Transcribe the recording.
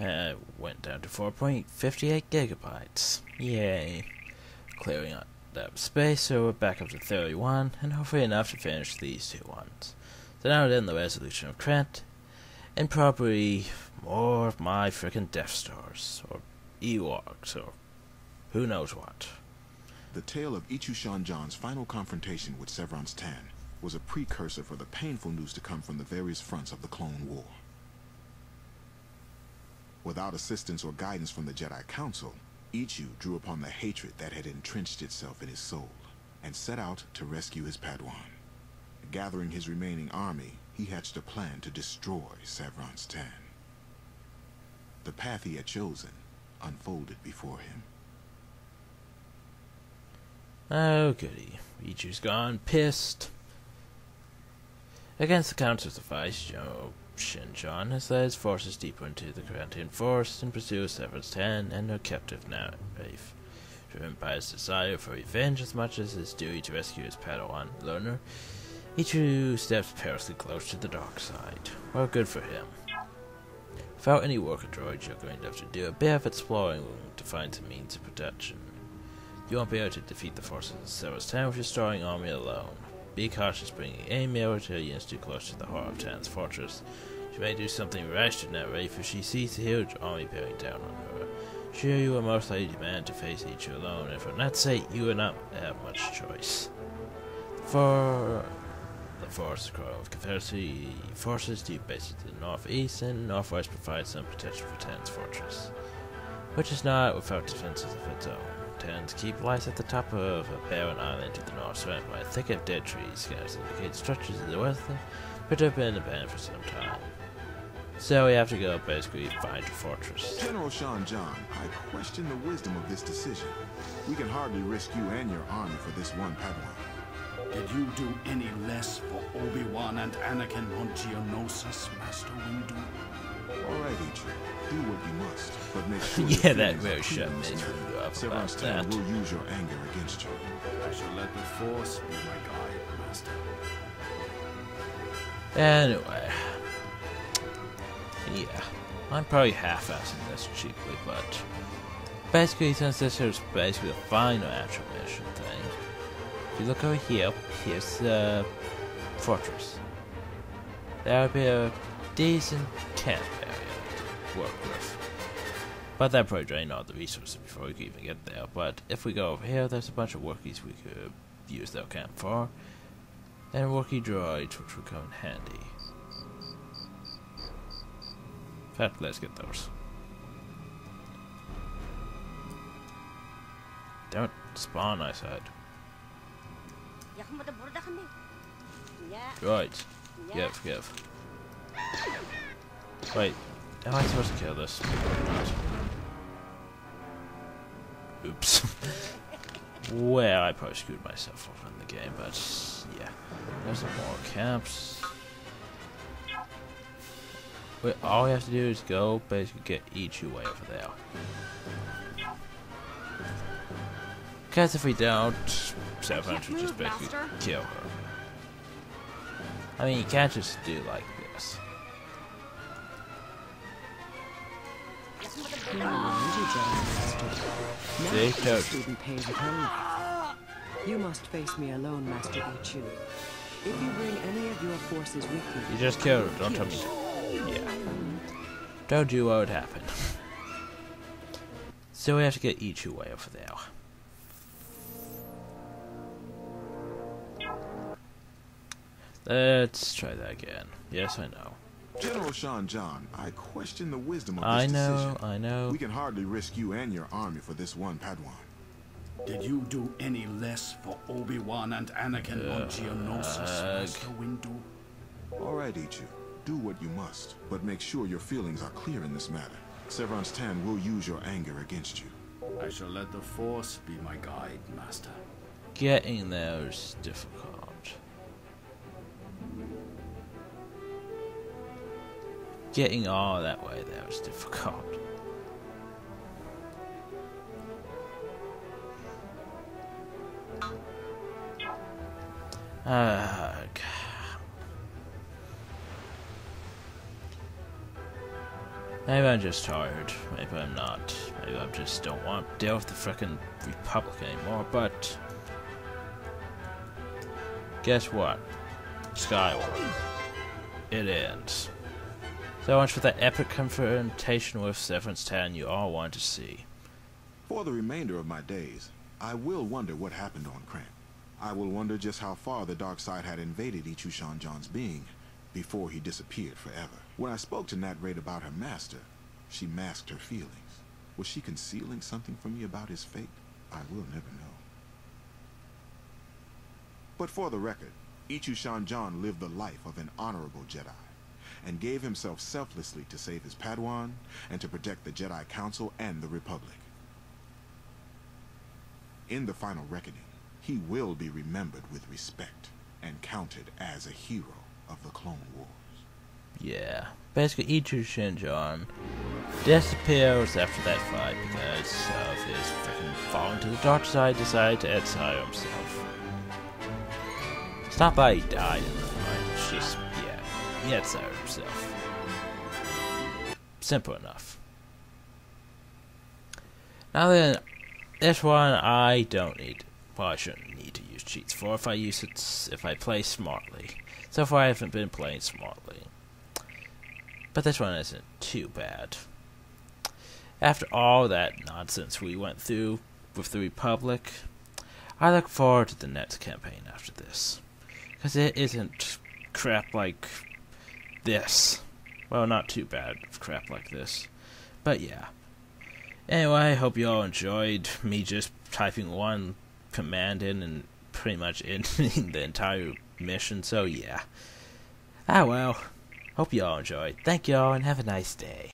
Uh, went down to 4.58 gigabytes. Yay. Clearing up that space, so we're back up to 31, and hopefully enough to finish these two ones. So now then the resolution of Trent, and probably more of my frickin' Death Stars, or Ewoks, or who knows what. The tale of Echuu Shen-Jon's final confrontation with Sev'rance Tann was a precursor for the painful news to come from the various fronts of the Clone War. Without assistance or guidance from the Jedi Council, Echuu drew upon the hatred that had entrenched itself in his soul, and set out to rescue his Padawan. Gathering his remaining army, he hatched a plan to destroy Sev'rance Tann. The path he had chosen unfolded before him. Oh, goody. Echuu's gone pissed. Against the counters of Vice, Joe Shen-Jon has led his forces deeper into the Corinthian forest in pursuit of Sev'rance Tann and her captive Narrative. Driven by his desire for revenge as much as his duty to rescue his Padawan learner, Echuu steps perilously close to the dark side. Well, good for him. Without any worker droids, you're going to have to do a bit of exploring to find some means of protection. You won't be able to defeat the forces of Sev'rance Tann with your strong army alone. Be cautious bringing any military units too close to the heart of Tann's fortress. She may do something rash to Netrath if she sees the huge army bearing down on her. Sure, you are most likely demand to face each alone, and for that sake, you will not have much choice. For the force of Confederacy forces deep bases to the northeast and northwest provide some protection for Tann's fortress, which is not without defenses of its own tend to keep lights at the top of a barren island to the north, surrounded by a thicket of dead trees. Scouts indicate structures in the west, but have been abandoned for some time. So we have to go basically find a fortress. General Shen-Jon, I question the wisdom of this decision. We can hardly risk you and your army for this one Padawan. Did you do any less for Obi-Wan and Anakin on Geonosis, Master Windu? All right, Echuu. Do what you must, but make sure yeah, your that feelings really are me go up about that. will use your anger against you. I shall let the Force be my guide, Master. Anyway. Yeah. I'm probably half-assing this cheaply, but basically since this is basically the final actual mission thing, if you look over here, here's the fortress. There would be a decent camp area to work with. But that probably drain all the resources before we can even get there. But if we go over here, there's a bunch of workies we could use their camp for. And worky droids, which would come in handy. In fact, let's get those. Don't spawn, I said. Right. Give, give. Wait, am I supposed to kill this? Oops. well, I probably screwed myself over in the game, but yeah. There's more camps. Wait, all we have to do is go basically get Echuu way over there. Because if we don't, Sev'rance will just basically Master. kill her. I mean, you can't just do like this. See? the Toad. student pays it home. You must face me alone, Master Echuu. If you bring any of your forces with you, You just killed don't tell me. Yeah. Told you what would happen. So we have to get Echuu way over there. Let's try that again. Yes, I know. General Shen-Jon, I question the wisdom of this. I this know, decision. I know. We can hardly risk you and your army for this one Padawan. Did you do any less for Obi-Wan and Anakin on uh, Geonosis, uh, Master Windu? All right, Echuu. Do what you must, but make sure your feelings are clear in this matter. Sev'rance Tann will use your anger against you. I shall let the Force be my guide, Master. Getting there is difficult. Getting all that way there is difficult. Ah, Ugh. Maybe I'm just tired. Maybe I'm not. Maybe I just don't want to deal with the frickin' Republic anymore, but... Guess what? Skyward. It ends. So much for that epic confrontation with Severance Town you all want to see. For the remainder of my days, I will wonder what happened on Cramp. I will wonder just how far the dark side had invaded Echuu Shen-Jon's being before he disappeared forever. When I spoke to Nat Raid about her master, she masked her feelings. Was she concealing something from me about his fate? I will never know. But for the record, Echuu Shan-Jan lived the life of an honorable Jedi, and gave himself selflessly to save his Padawan and to protect the Jedi Council and the Republic. In the final reckoning, he will be remembered with respect and counted as a hero of the Clone Wars. Yeah. Basically, Echuu Shen-Jon disappears after that fight because of his freaking falling to the dark side, decided to exile himself. It's not that he died in the fight, it's just, yeah, he exiled himself. Simple enough. Now then, this one I don't need. Well, I shouldn't need to use cheats for if I use it, if I play smartly. So far, I haven't been playing smartly. But this one isn't too bad. After all that nonsense we went through with the Republic, I look forward to the next campaign after this. Because it isn't crap like this. Well, not too bad crap like this. But yeah. Anyway, I hope you all enjoyed me just typing one command in and pretty much ending the entire mission, so yeah. Ah well. Hope you all enjoyed. Thank you all and have a nice day.